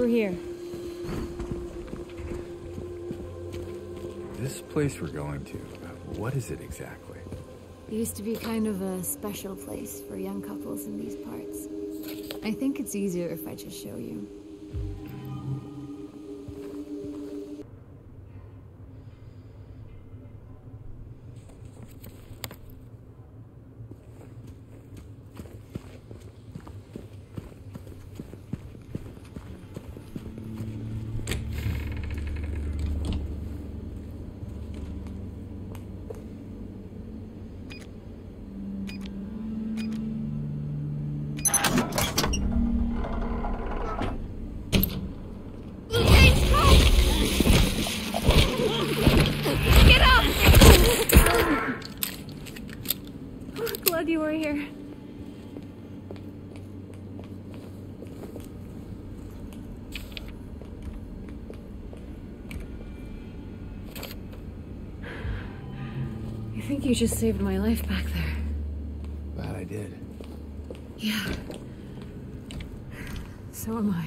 Through here. This place we're going to, uh, what is it exactly? It used to be kind of a special place for young couples in these parts. I think it's easier if I just show you. Get up! Glad you were here. I think you just saved my life back there. Glad I did. Yeah. So am I.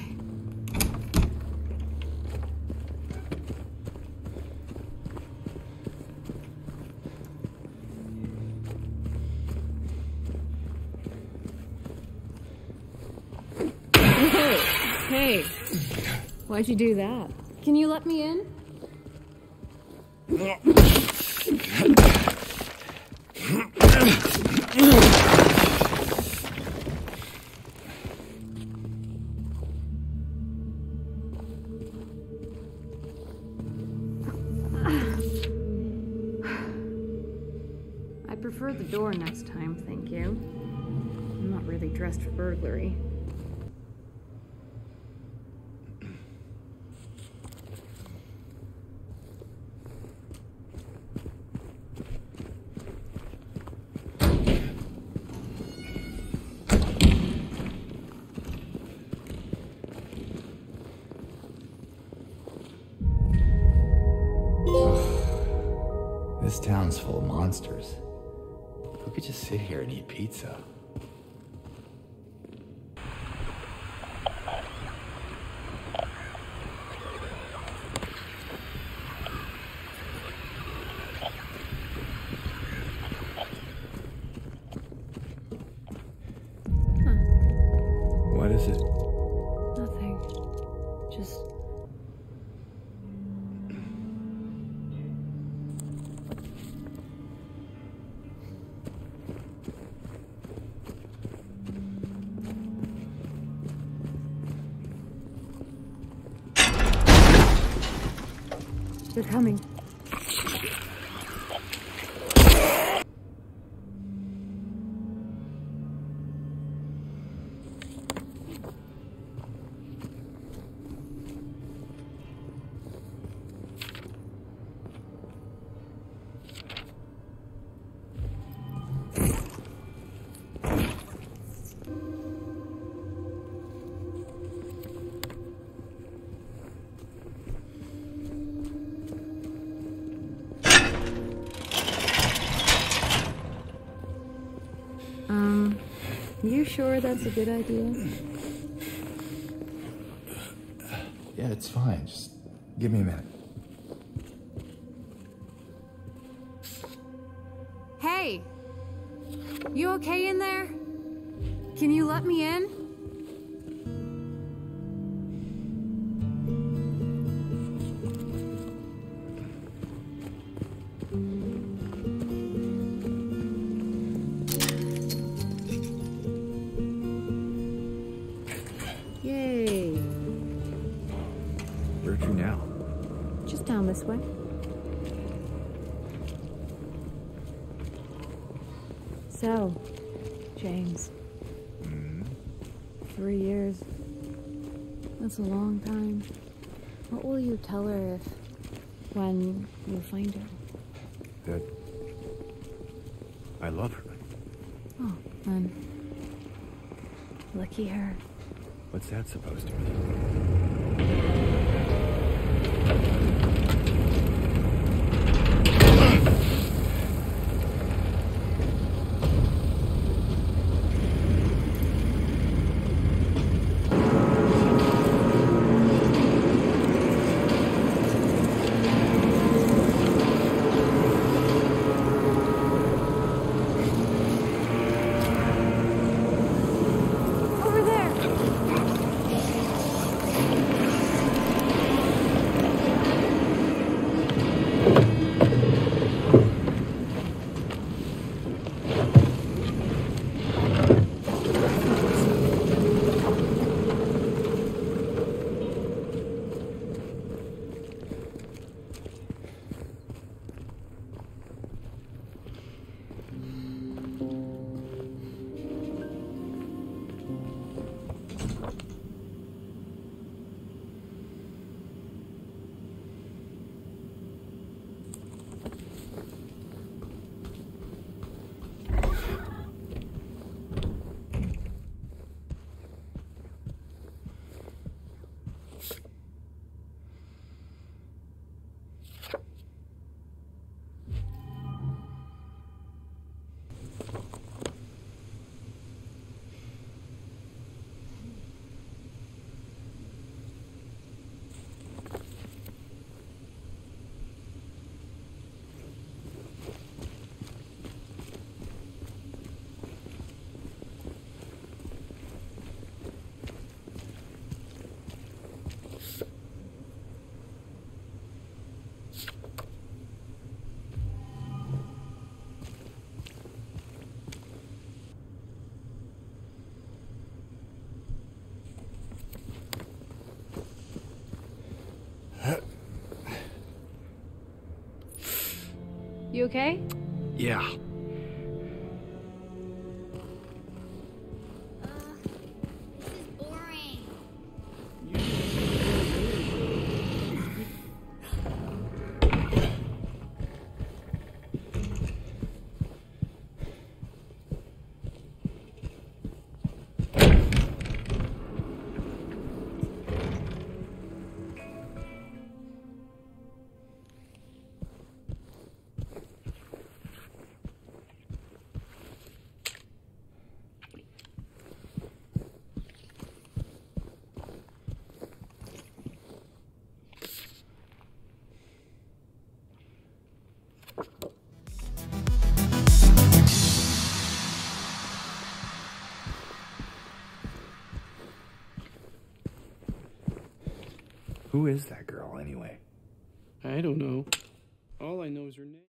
Hey, why'd you do that? Can you let me in? I prefer the door next time, thank you. I'm not really dressed for burglary. This town's full of monsters. Who could just sit here and eat pizza? They're coming. You sure that's a good idea? Yeah, it's fine. Just give me a minute. Hey! You okay in there? Can you let me in? So, James. Three years. That's a long time. What will you tell her if, when you find her? That I love her. Oh, then. Lucky her. What's that supposed to mean? Okay? Yeah. Who is that girl anyway? I don't know. All I know is her name.